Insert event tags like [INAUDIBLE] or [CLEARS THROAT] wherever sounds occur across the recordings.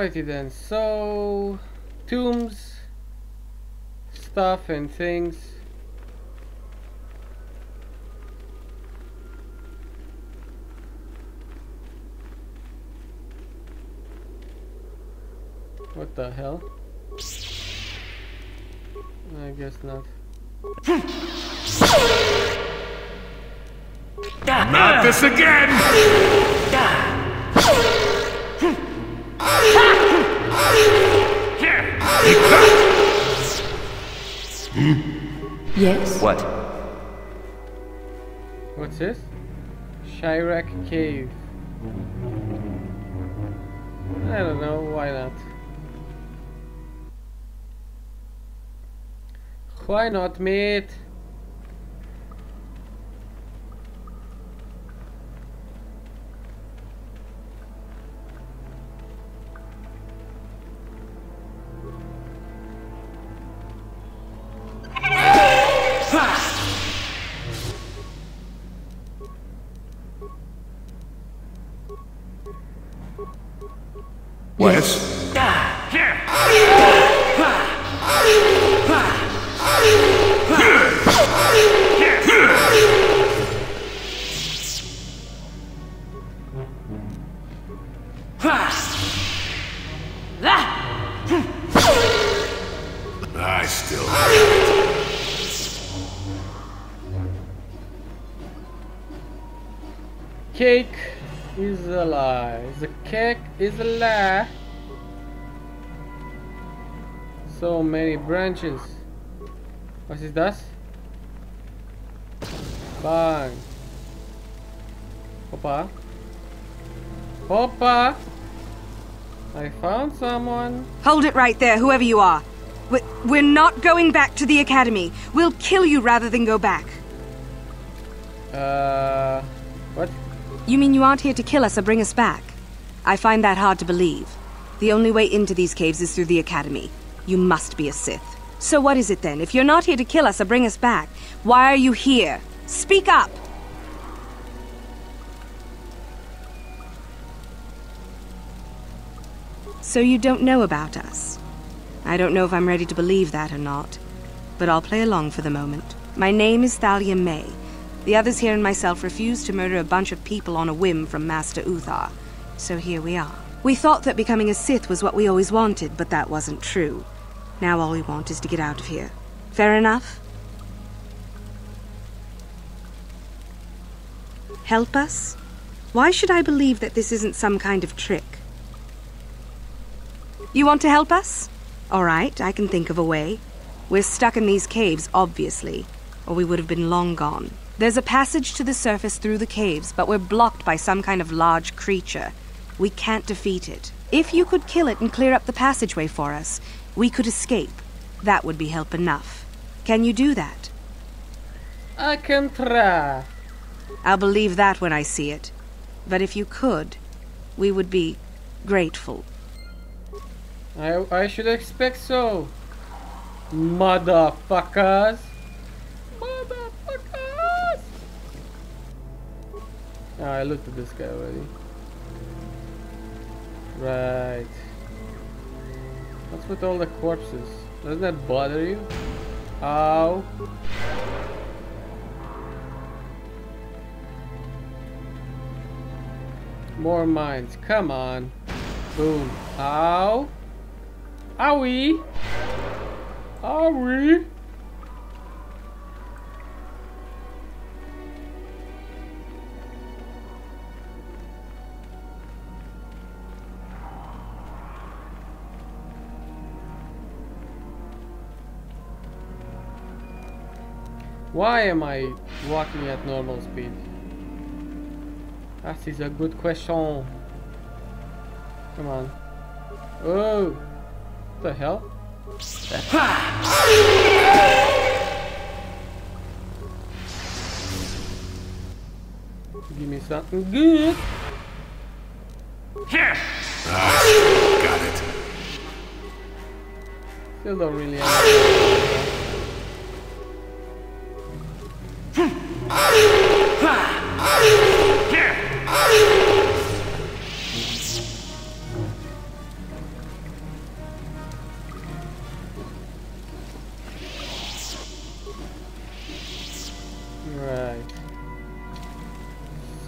Alrighty then, so tombs, stuff and things. What the hell? I guess not. Not this again! [LAUGHS] Yes? What? What's this? Shyrack Cave. I don't know, why not? Why not, mate? Yes? Bang. Opa. Opa. I found someone. Hold it right there, whoever you are. We- We're not going back to the academy. We'll kill you rather than go back. Uh, what? You mean you aren't here to kill us or bring us back? I find that hard to believe. The only way into these caves is through the academy. You must be a Sith. So what is it then? If you're not here to kill us or bring us back, why are you here? Speak up! So you don't know about us? I don't know if I'm ready to believe that or not, but I'll play along for the moment. My name is Thalia May. The others here and myself refused to murder a bunch of people on a whim from Master Uthar. So here we are. We thought that becoming a Sith was what we always wanted, but that wasn't true. Now all we want is to get out of here. Fair enough? Help us? Why should I believe that this isn't some kind of trick? You want to help us? All right, I can think of a way. We're stuck in these caves, obviously, or we would have been long gone. There's a passage to the surface through the caves, but we're blocked by some kind of large creature. We can't defeat it. If you could kill it and clear up the passageway for us, we could escape. That would be help enough. Can you do that? I can try. I'll believe that when I see it. But if you could, we would be grateful. I, I should expect so. Motherfuckers. Motherfuckers. Oh, I looked at this guy already. Right. What's with all the corpses? Doesn't that bother you? Ow. More mines. Come on. Boom. Ow. Owie. Owie. Why am I walking at normal speed? That is a good question. Come on. Oh! What the hell? Give me something good. Here ah, got it. Still don't really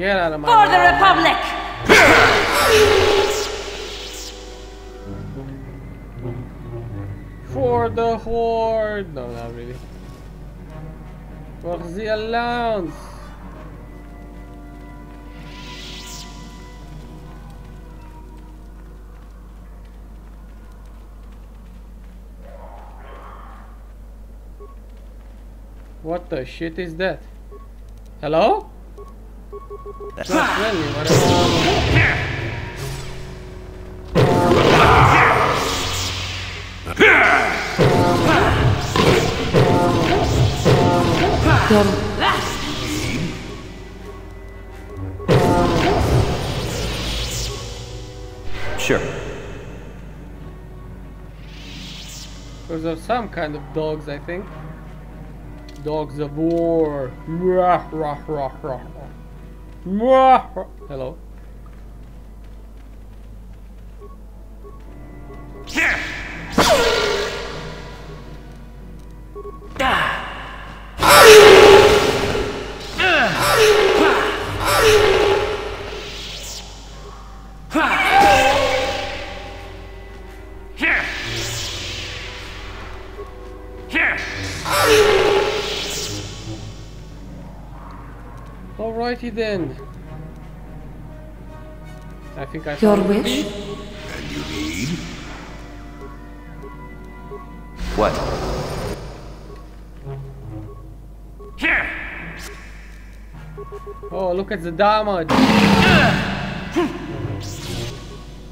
Get out of my For the. Republic! For the horde! No, not really. For the alliance! What the shit is that? Hello? Not friendly, whatever. Sure. Those are some kind of dogs, I think. Dogs of war. Rah, rah, rah, rah, rah. Rah, rah. Alrighty then. I think I Your wish? key. And you need? What? Oh, look at the damage.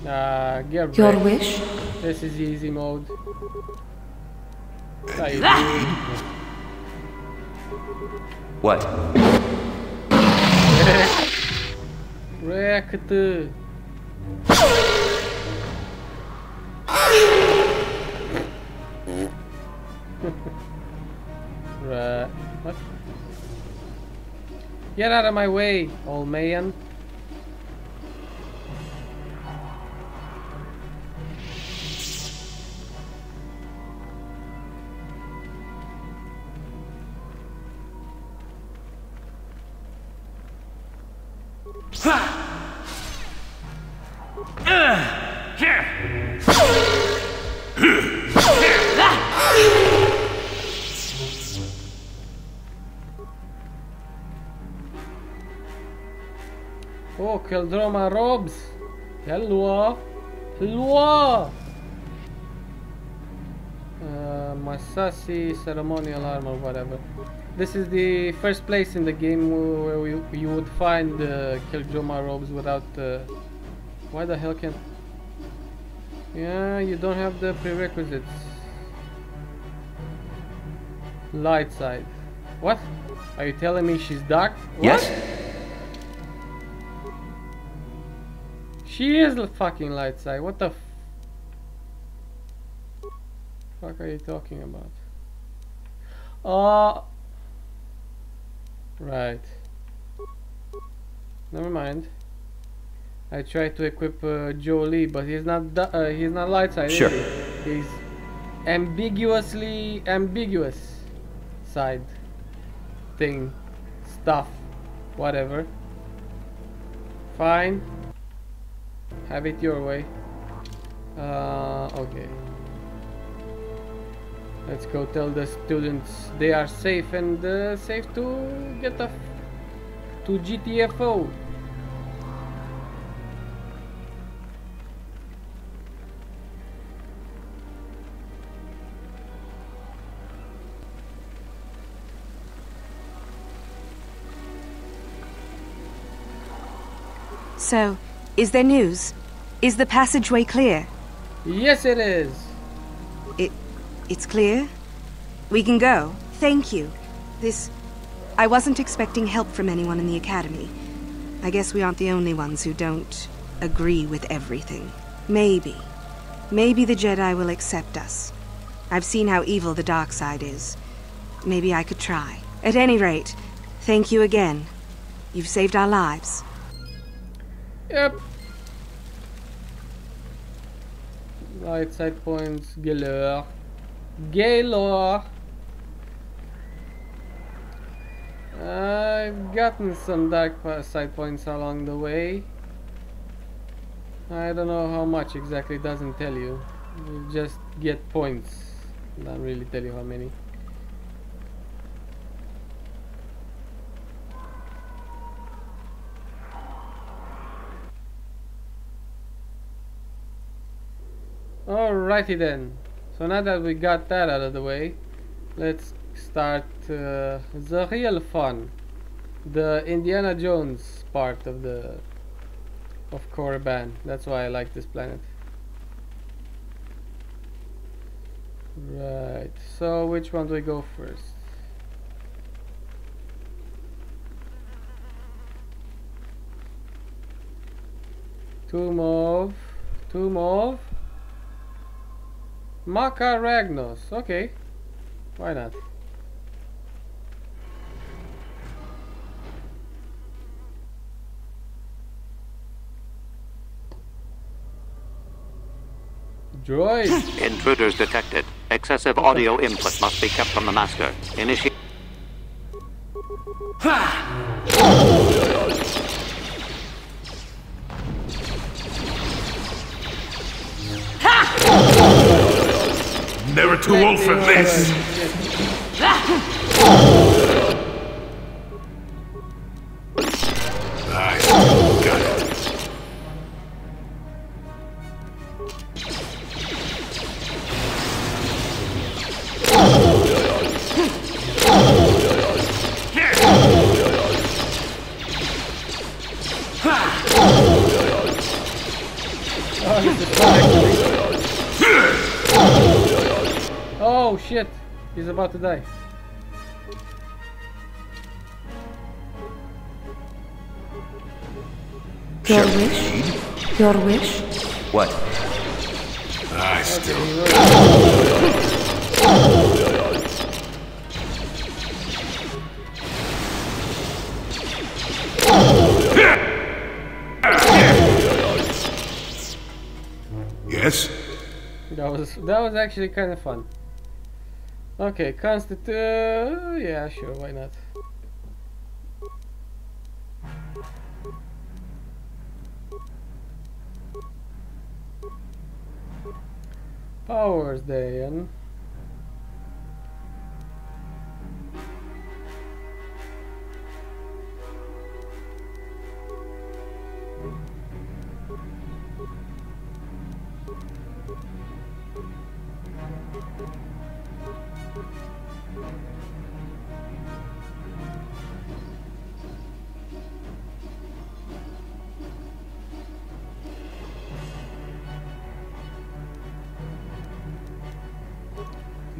Ah, get Your wrecked. wish? This is easy mode. What? Wrecked. [LAUGHS] right. Get out of my way, old man. Qel-Droma robes. Hello. Hello. Uh, ceremonial armor, whatever. This is the first place in the game where we, you would find uh, Qel-Droma robes without. Uh, why the hell can? Yeah, you don't have the prerequisites. Light side. What? Are you telling me she's dark? What? Yes? She is the fucking light side. What the f fuck are you talking about? Uh right. Never mind. I tried to equip uh, Jolee, but he's not uh, he's not light side. Sure. he? He's ambiguously ambiguous side thing stuff whatever. Fine. Have it your way. Uh, okay. Let's go tell the students they are safe and uh, safe to get a to GTFO. So, is there news? Is the passageway clear? Yes, it is. It. It's clear? We can go. Thank you. This. I wasn't expecting help from anyone in the academy. I guess we aren't the only ones who don't agree with everything. Maybe. Maybe the Jedi will accept us. I've seen how evil the dark side is. Maybe I could try. At any rate, thank you again. You've saved our lives. Yep. Light side points galore. Galore. I've gotten some dark side points along the way. I don't know how much exactly, doesn't tell you. You just get points. Doesn't really tell you how many. Alrighty then. So now that we got that out of the way, let's start uh, the real fun. The Indiana Jones part of the of Korriban. That's why I like this planet. Right. So which one do we go first? Two mauve. Two mauve. Marka Ragnos. Okay. Why not? Droid. Intruders detected. Excessive audio input must be kept from the master. Initiate. For this. Nice. Got it. Oh, Oh shit! He's about to die. Your wish? Your wish? What? I still. Yes? That was that was actually kind of fun. Okay, constitu. Uh, yeah, sure, why not? Powers then.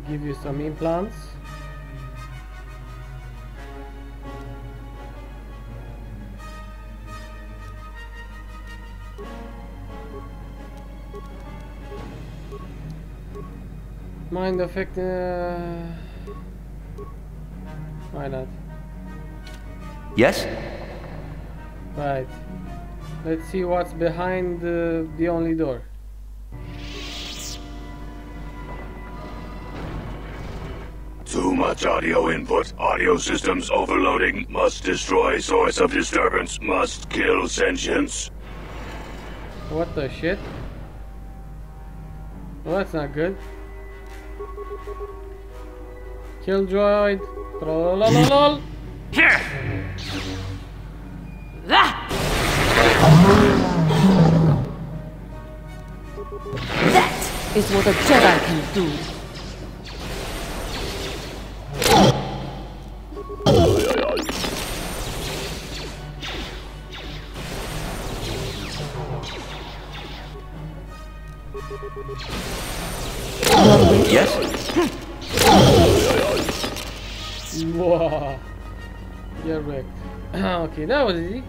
Give you some implants. Mind effect. Uh, why not? Yes? Right. Let's see what's behind uh, the only door. Too much audio input. Audio systems overloading. Must destroy source of disturbance. Must kill sentience. What the shit? Well, that's not good. Kill droid. Trollololol. That is what a Jedi can do. You know it is easy.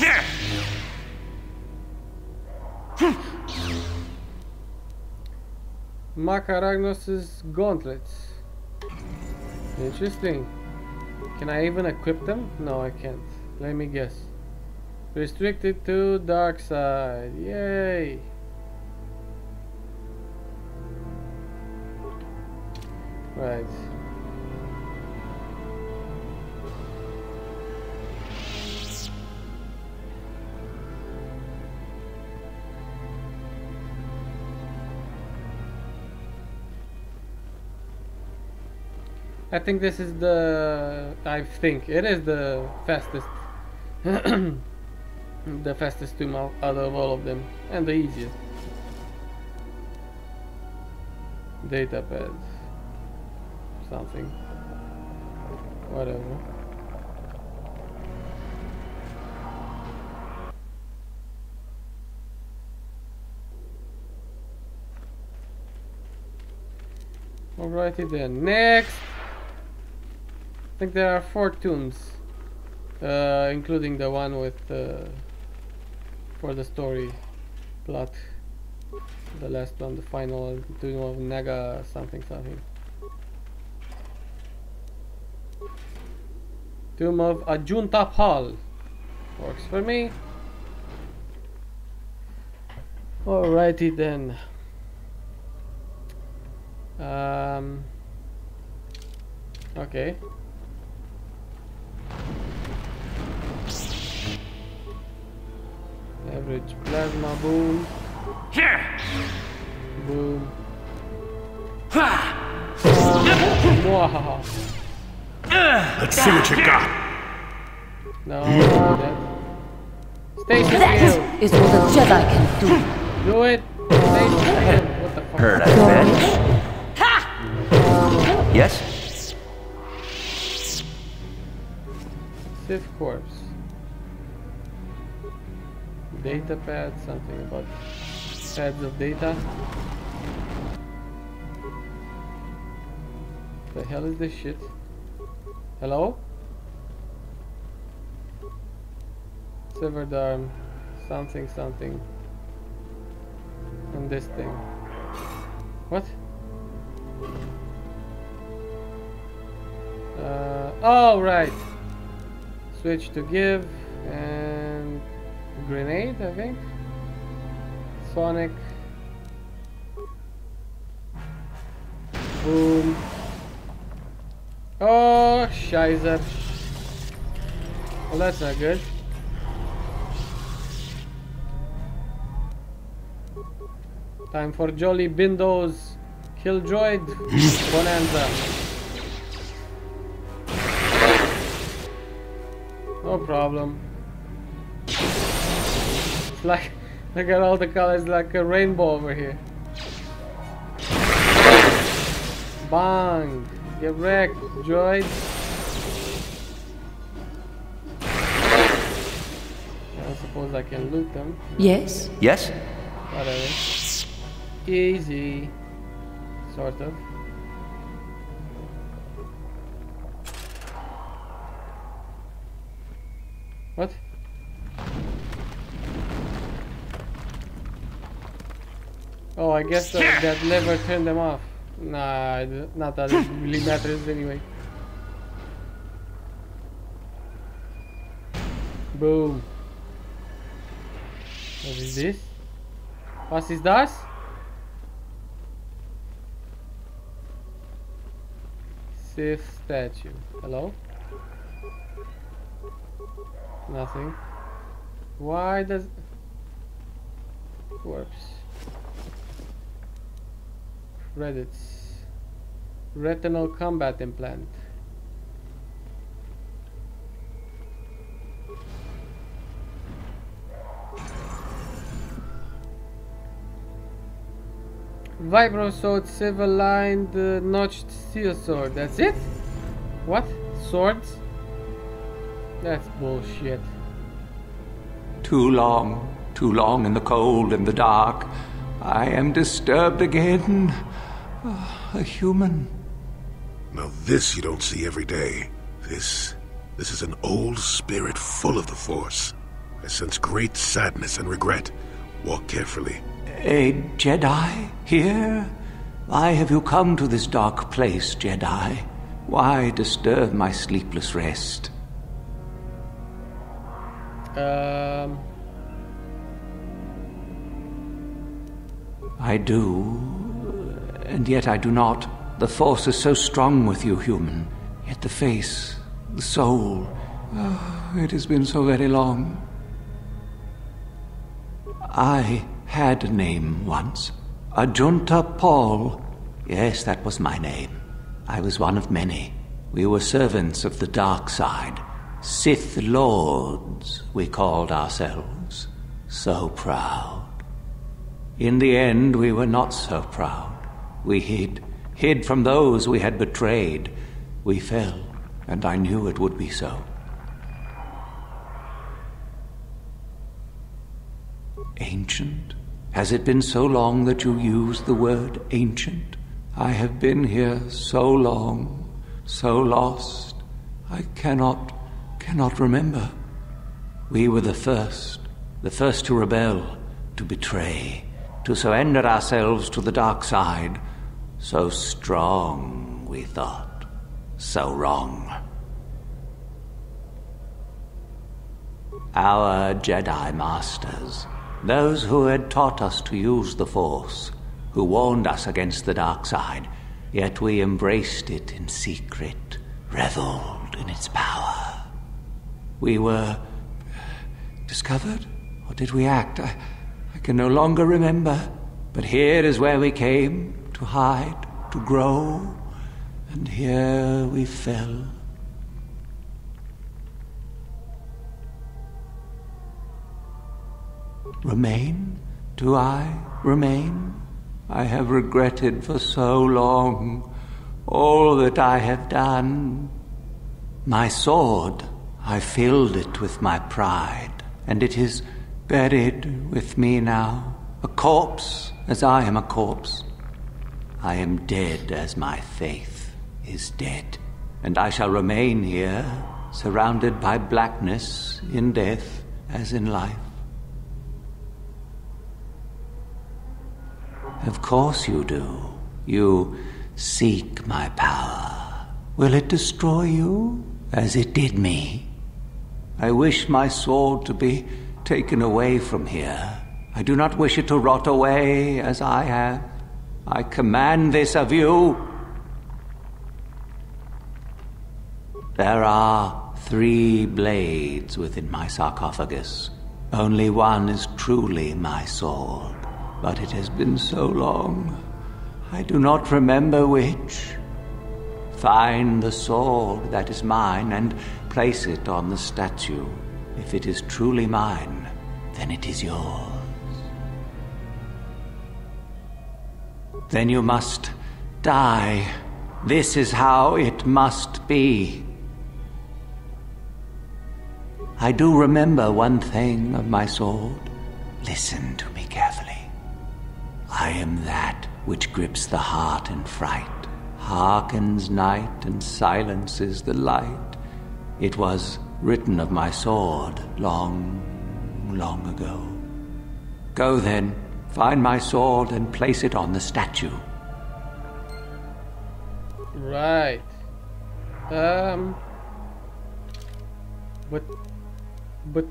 Yeah. Marka Ragnos' gauntlets. Interesting. Can I even equip them? No, I can't. Let me guess. Restricted to dark side. Yay! Right. I think this is the I think it is the fastest [CLEARS THROAT] the fastest tomb out of all of them and the easiest data pad something whatever Alrighty then, next! I think there are four tombs, uh, including the one with uh, for the story plot. The last one, the final one, tomb of Naga something something. Tomb of Ajunta Pall works for me. Alrighty then. Um. Okay. Average plasma boom. Here. Boom. Ha. Wow. Let's see what you got. No, not that. Stasis That field. is what a Jedi can do. Do it. Stasis field. What the fuck? Heard I Your bet. wish? Yes? Sith corpse. Data pad, something about pads of data. The hell is this shit? Hello? Severed arm, something something. And this thing. What? Uh, oh, right. Switch to give and grenade, I think. Sonic. Boom. Oh, Scheiße. Well, that's not good. Time for Jolee Bindo's Killjoy [LAUGHS] Bonanza. No problem. It's like, look at all the colors like a rainbow over here. Bang! Get wrecked, droid. I suppose I can loot them. Yes? Yes? Whatever. Easy. Sort of. What? Oh, I guess that, that lever turned them off. Nah, not that it really matters anyway. Boom. What is this? Was ist das? Sith statue. Hello? Nothing. Why does... Corpse. Credits. Retinal combat implant. Vibro sword, silver lined, uh, notched steel sword. That's it? What? Swords? That's bullshit. Too long, too long in the cold and the dark. I am disturbed again. Ah, A human. Now this you don't see every day. This... this is an old spirit full of the Force. I sense great sadness and regret. Walk carefully. A Jedi here? Why have you come to this dark place, Jedi? Why disturb my sleepless rest? Um, I do, and yet I do not. The Force is so strong with you, human. Yet the face, the soul. Oh, it has been so very long. I had a name once. Ajunta Pall. Yes, that was my name. I was one of many. We were servants of the dark side. Sith Lords, we called ourselves. So proud. In the end, we were not so proud. We hid, hid from those we had betrayed. We fell, and I knew it would be so. Ancient? Has it been so long that you use the word ancient? I have been here so long, so lost, I cannot, cannot remember. We were the first, the first to rebel, to betray, to surrender ourselves to the dark side. So strong, we thought, so wrong. Our Jedi Masters those who had taught us to use the Force, who warned us against the dark side, yet we embraced it in secret, reveled in its power. We were discovered, or did we act? I, I can no longer remember, but here is where we came to hide, to grow, and here we fell. Remain? Do I remain? I have regretted for so long all that I have done. My sword, I filled it with my pride, and it is buried with me now, a corpse as I am a corpse. I am dead as my faith is dead, and I shall remain here, surrounded by blackness in death as in life. Of course you do. You seek my power. Will it destroy you as it did me? I wish my sword to be taken away from here. I do not wish it to rot away as I have. I command this of you. There are three blades within my sarcophagus. Only one is truly my sword but it has been so long. I do not remember which. Find the sword that is mine and place it on the statue. If it is truly mine, then it is yours. Then you must die. This is how it must be. I do remember one thing of my sword. Listen to me carefully. I am that which grips the heart in fright, hearkens night and silences the light. It was written of my sword long, long ago. Go then, find my sword and place it on the statue. right. Um. But. But.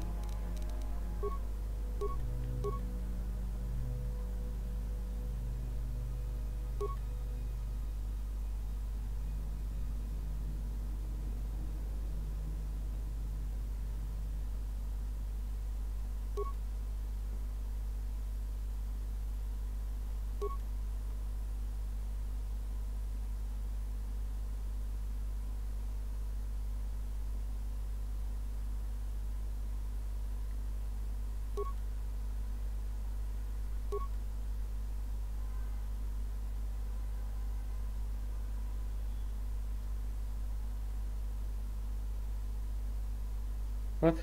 What?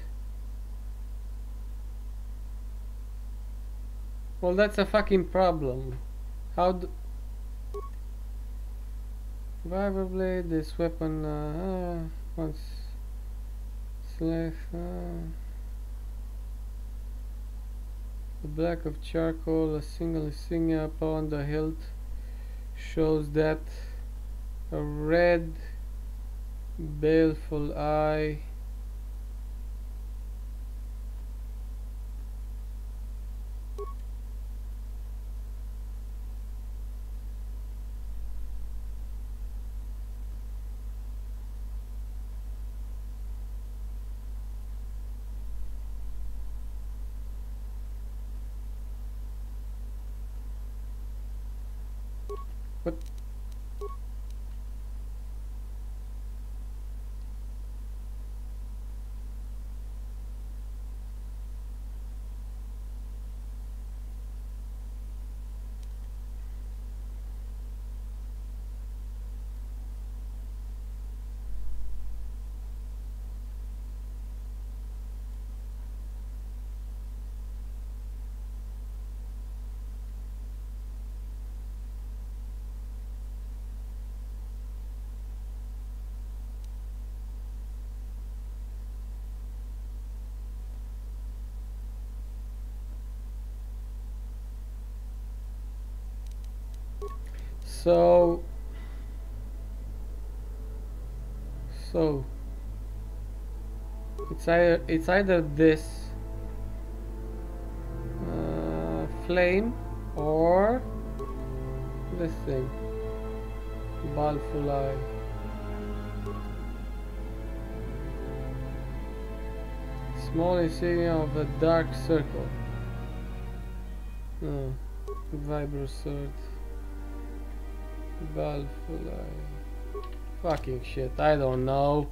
Well, that's a fucking problem. How do... Blade, this weapon, uh, uh once... Select, uh... The black of charcoal, a single insignia upon the hilt, shows that a red, baleful eye. So so it's either it's either this uh, flame or this thing baleful eye. Small insignia of a dark circle. Oh, vibro sword baleful fucking shit I don't know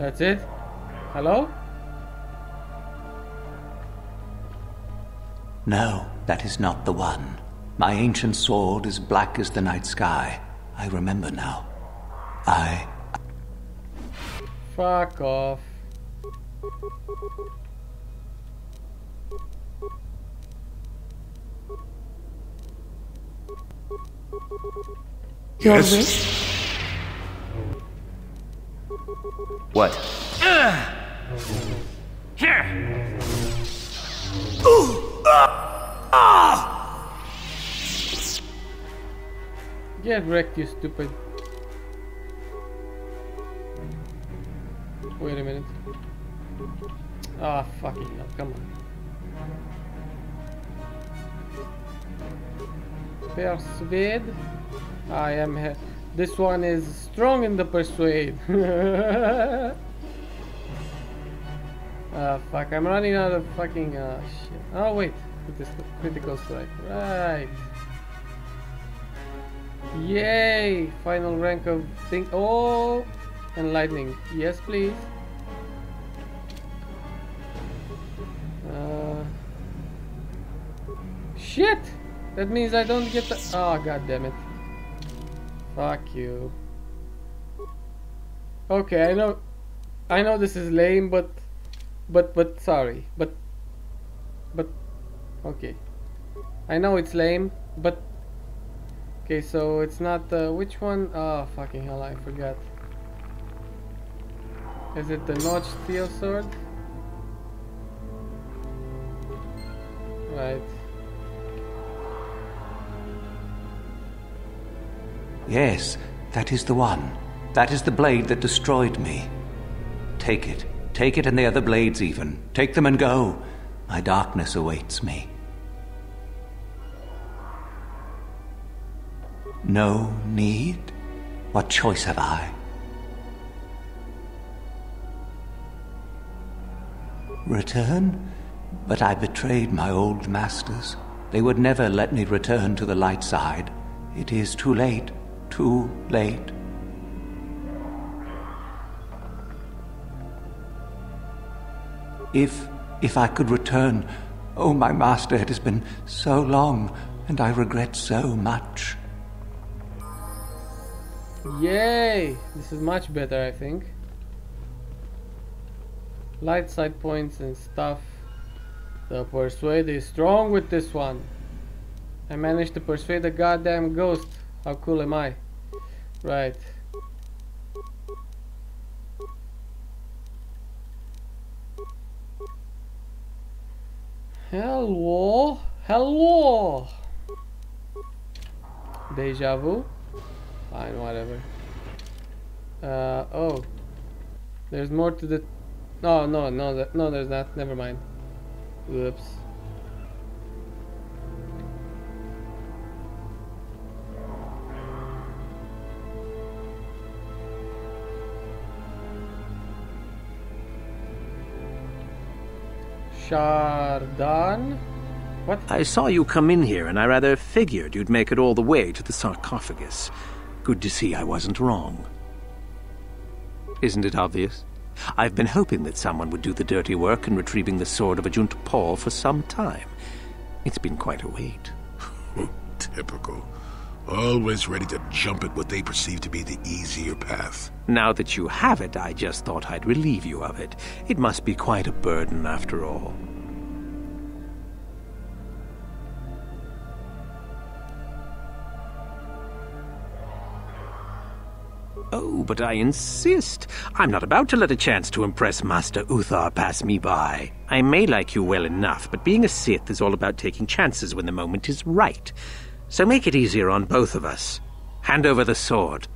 That's it? Hello? No, that is not the one. My ancient sword is black as the night sky. I remember now. I. Fuck off. Your Yes? wish? What? Get wrecked, you stupid. Wait a minute. Ah, fucking hell, come on. Persuade. I am he This one is strong in the persuade. [LAUGHS] Ah, fuck, I'm running out of fucking, uh, shit. Oh, wait. Critical strike. Right. Yay! Final rank of thing. Oh! And lightning. Yes, please. Uh, shit! That means I don't get the. Oh, god damn it. Fuck you. Okay, I know. I know this is lame, but. But, but, sorry. But. But. Okay. I know it's lame, but Okay, so it's not uh, which one? Oh, fucking hell, I forgot. Is it the notched steel sword? Right. Yes, that is the one. That is the blade that destroyed me. Take it. Take it and the other blades, even. Take them and go. My darkness awaits me. No need? What choice have I? Return? But I betrayed my old masters. They would never let me return to the light side. It is too late. Too late. If if I could return, oh my master, it has been so long, and I regret so much. Yay! This is much better, I think. light side points and stuff. The persuade is strong with this one. I managed to persuade a goddamn ghost. How cool am I? Right. Hello, hello. Deja vu. Fine, whatever. Uh oh. There's more to the. No, no, no, that, no. There's not. Never mind. Whoops. Shaardan? What? I saw you come in here, and I rather figured you'd make it all the way to the sarcophagus. Good to see I wasn't wrong. Isn't it obvious? I've been hoping that someone would do the dirty work in retrieving the sword of Ajunta Pall for some time. It's been quite a wait. [LAUGHS] Typical. Always ready to jump at what they perceive to be the easier path. Now that you have it, I just thought I'd relieve you of it. It must be quite a burden after all. But I insist. I'm not about to let a chance to impress Master Uthar pass me by. I may like you well enough, but being a Sith is all about taking chances when the moment is right. So make it easier on both of us. Hand over the sword.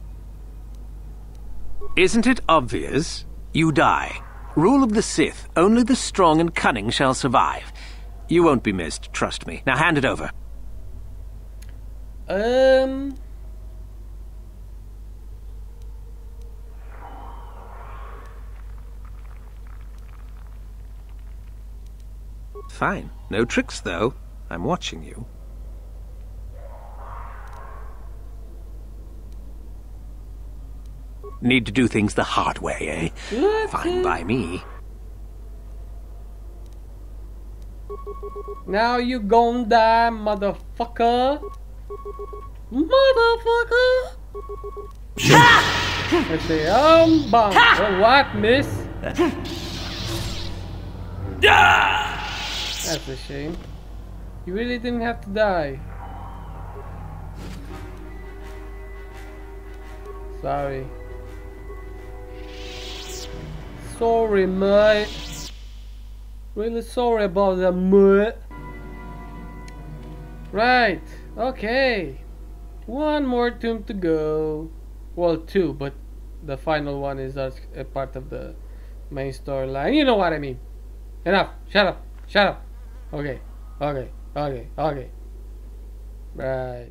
Isn't it obvious? You die. Rule of the Sith. Only the strong and cunning shall survive. You won't be missed, trust me. Now hand it over. Um. Fine. No tricks, though. I'm watching you. Need to do things the hard way, eh? Fine by me. Now you gon' die, motherfucker. Motherfucker. I say, um. Oh, what, miss? [LAUGHS] That's a shame. You really didn't have to die. Sorry. Sorry, mate. Really sorry about that, mate. Right. Okay. One more tomb to go. Well, two, but the final one is a part of the main storyline. You know what I mean. Enough. Shut up. Shut up. Okay. Okay. Okay. Okay. Right.